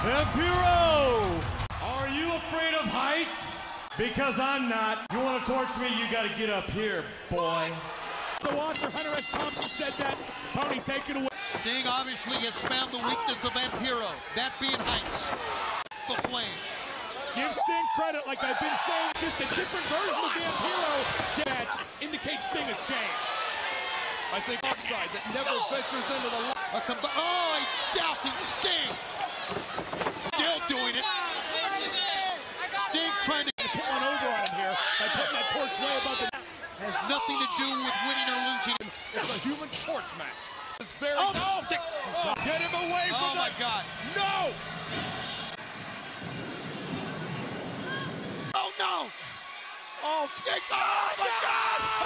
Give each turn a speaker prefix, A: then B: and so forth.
A: Vampiro! Are you afraid of heights? Because I'm not. You want to torch me, you got to get up here, boy.
B: The watcher, Hunter S. Thompson said that. Tony, take it away.
C: Sting obviously has found the weakness of Vampiro, that being heights. The flame.
B: Give Sting credit, like I've been saying, just a different version of Vampiro match indicates Sting has changed.
D: I think upside that never ventures into the
C: A comb- oh,
B: Turn that torch way above the
C: has nothing to do with winning or losing.
D: It's a human torch match. It's very oh, oh,
C: oh,
D: get him away oh, from Oh my
C: god.
D: No!
C: Oh no! Oh, oh my god! god!